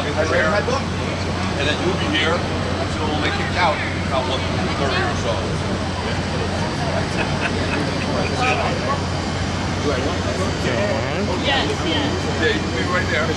I'll be in the chair. And then you'll be here until they kick out about what, 30 or so. Yan. Yes, yes. Yeah, you can be right there.